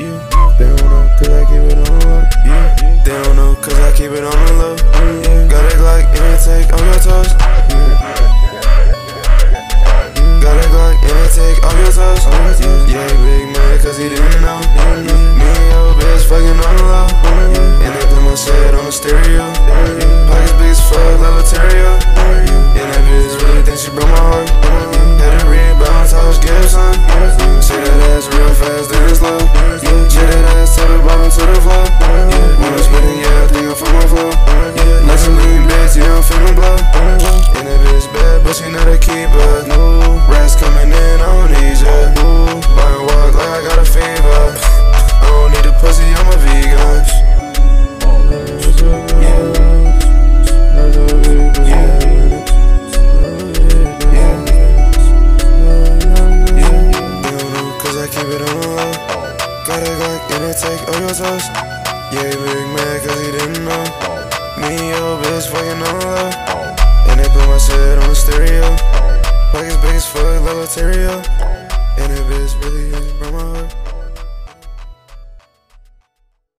Yeah, they don't know cause I keep it on the low. Yeah, they don't know cause I keep it on the low. Yeah, got a Glock and it take on your toes. Yeah. Got a Glock and it take off your toes. Yeah, yeah, big man cause he didn't know. Me and your bitch fucking on the low. And they put my shit on the stereo. Pockets big as fuck, Levitario. And that bitch really think she broke my heart. Had to rebound, Taj Gibson. Say to the floor. Yeah, when I'm spinning, yeah, I think I'm from my flow. Yeah, nice and lean, bitch, yeah, I'm feeling blow. And that bitch bad, but she not a keeper. No, rats coming in, I don't need ya. Buy and walk like I got a fever. I don't need a pussy, I'm a vegan. I keep it on take all your toes. Yeah, big man, cause he didn't know. Me your bitch fucking on low. And they put my shit on stereo. Pockets big as fuck, Levitario. And that bitch really.